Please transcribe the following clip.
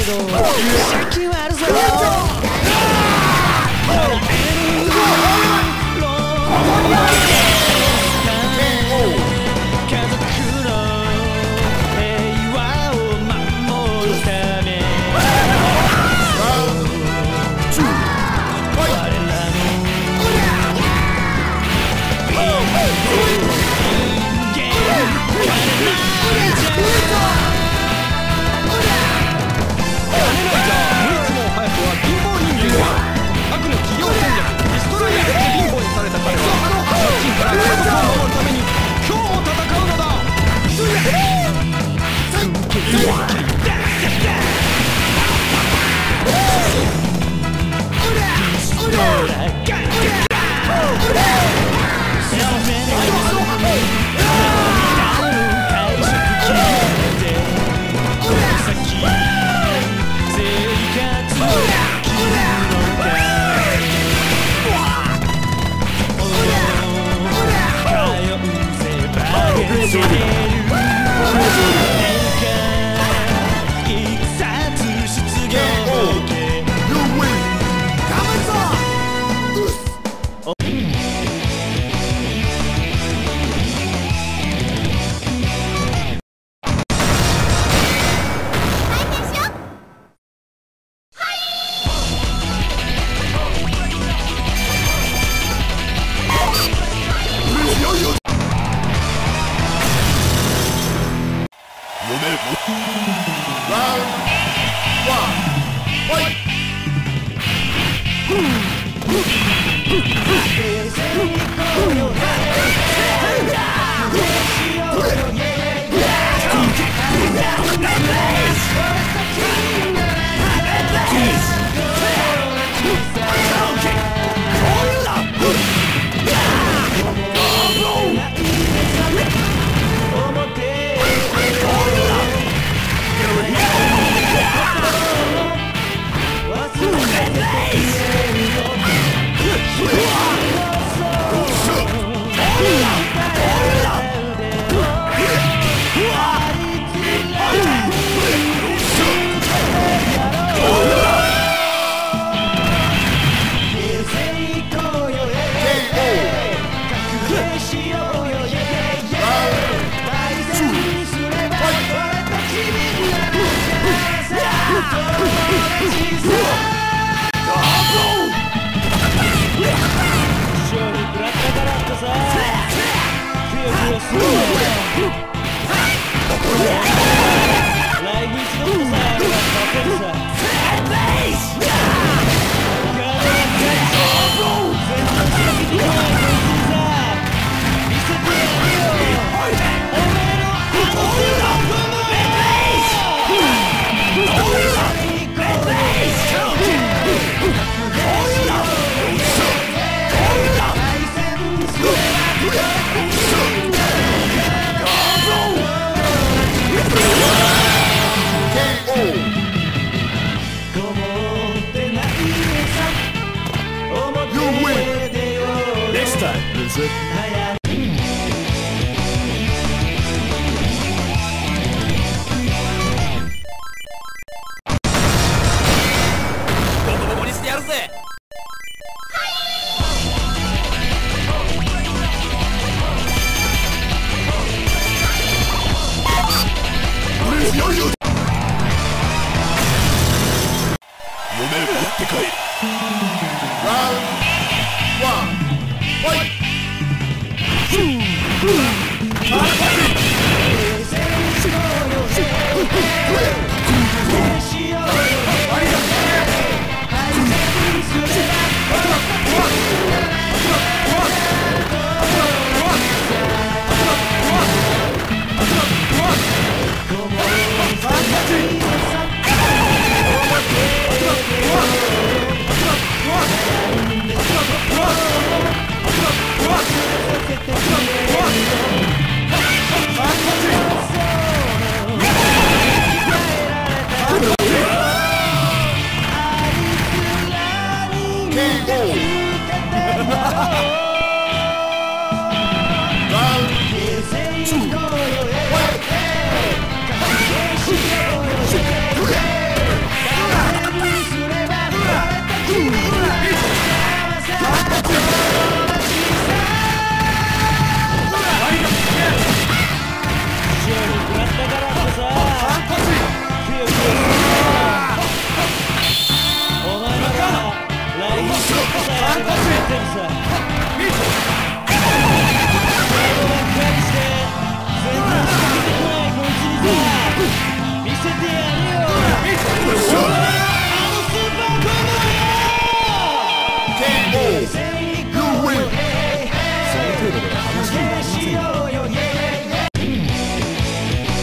tirou. Aqui o Kodak. minute. Round one. Fight! is it? I am. Round one. Fight!